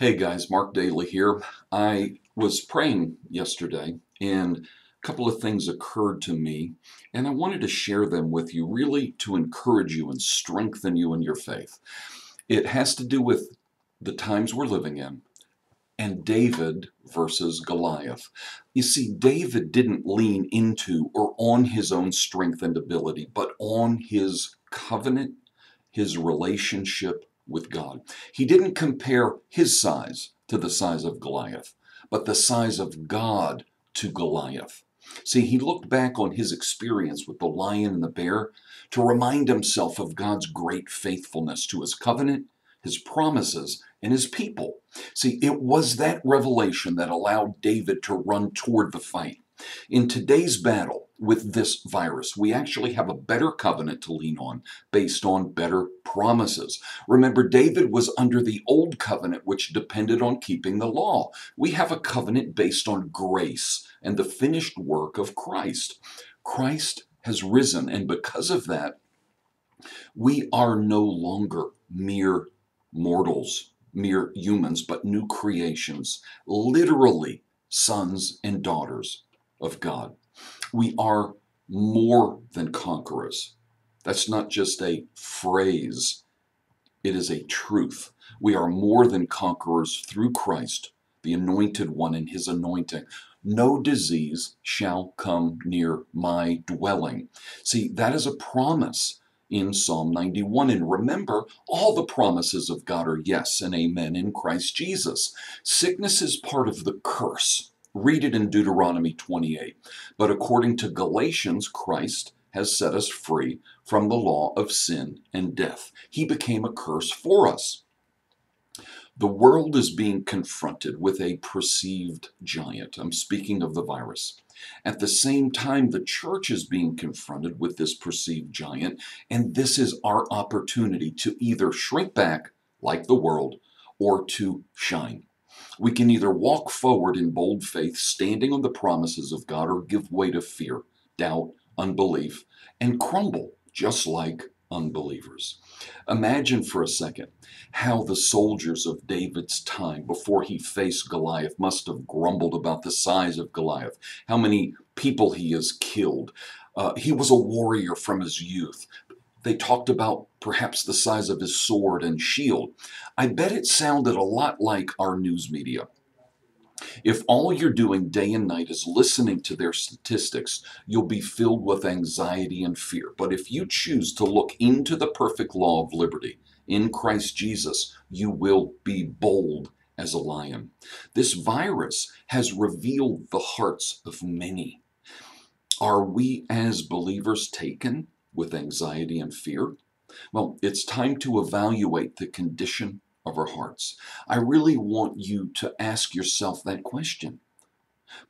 Hey guys, Mark Dailey here. I was praying yesterday and a couple of things occurred to me and I wanted to share them with you really to encourage you and strengthen you in your faith. It has to do with the times we're living in and David versus Goliath. You see, David didn't lean into or on his own strength and ability, but on his covenant, his relationship with God. He didn't compare his size to the size of Goliath, but the size of God to Goliath. See, he looked back on his experience with the lion and the bear to remind himself of God's great faithfulness to his covenant, his promises, and his people. See, it was that revelation that allowed David to run toward the fight. In today's battle with this virus, we actually have a better covenant to lean on based on better promises. Remember, David was under the old covenant, which depended on keeping the law. We have a covenant based on grace and the finished work of Christ. Christ has risen, and because of that, we are no longer mere mortals, mere humans, but new creations, literally sons and daughters of God. We are more than conquerors. That's not just a phrase, it is a truth. We are more than conquerors through Christ, the anointed one and his anointing. No disease shall come near my dwelling. See, that is a promise in Psalm 91. And remember, all the promises of God are yes and amen in Christ Jesus. Sickness is part of the curse. Read it in Deuteronomy 28. But according to Galatians, Christ has set us free from the law of sin and death. He became a curse for us. The world is being confronted with a perceived giant. I'm speaking of the virus. At the same time, the church is being confronted with this perceived giant, and this is our opportunity to either shrink back like the world or to shine. We can either walk forward in bold faith, standing on the promises of God, or give way to fear, doubt, unbelief, and crumble just like unbelievers. Imagine for a second how the soldiers of David's time, before he faced Goliath, must have grumbled about the size of Goliath, how many people he has killed. Uh, he was a warrior from his youth. They talked about perhaps the size of his sword and shield. I bet it sounded a lot like our news media. If all you're doing day and night is listening to their statistics, you'll be filled with anxiety and fear. But if you choose to look into the perfect law of liberty in Christ Jesus, you will be bold as a lion. This virus has revealed the hearts of many. Are we as believers taken with anxiety and fear? Well, it's time to evaluate the condition of our hearts. I really want you to ask yourself that question.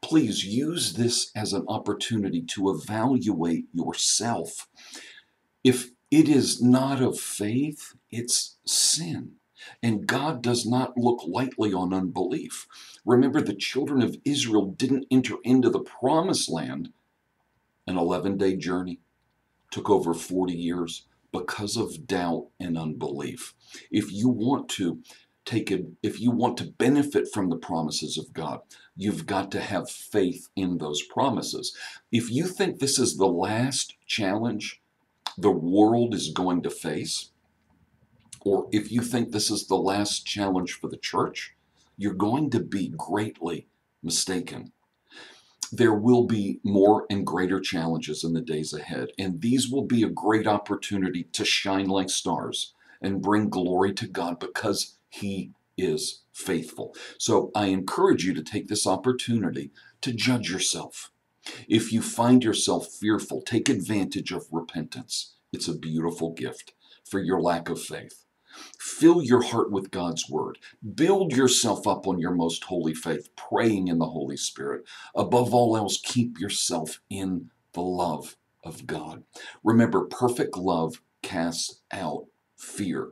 Please use this as an opportunity to evaluate yourself. If it is not of faith, it's sin. And God does not look lightly on unbelief. Remember, the children of Israel didn't enter into the promised land an 11 day journey, took over 40 years because of doubt and unbelief. If you want to take it, if you want to benefit from the promises of God, you've got to have faith in those promises. If you think this is the last challenge the world is going to face, or if you think this is the last challenge for the church, you're going to be greatly mistaken there will be more and greater challenges in the days ahead, and these will be a great opportunity to shine like stars and bring glory to God because He is faithful. So I encourage you to take this opportunity to judge yourself. If you find yourself fearful, take advantage of repentance. It's a beautiful gift for your lack of faith. Fill your heart with God's Word. Build yourself up on your most holy faith, praying in the Holy Spirit. Above all else, keep yourself in the love of God. Remember, perfect love casts out fear.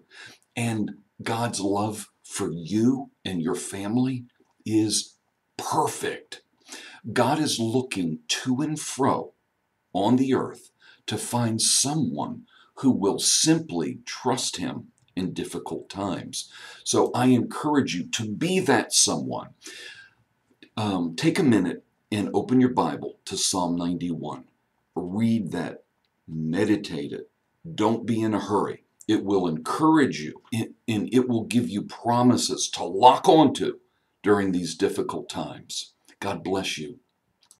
And God's love for you and your family is perfect. God is looking to and fro on the earth to find someone who will simply trust Him in difficult times. So I encourage you to be that someone. Um, take a minute and open your Bible to Psalm 91. Read that, meditate it. Don't be in a hurry. It will encourage you and it will give you promises to lock onto during these difficult times. God bless you.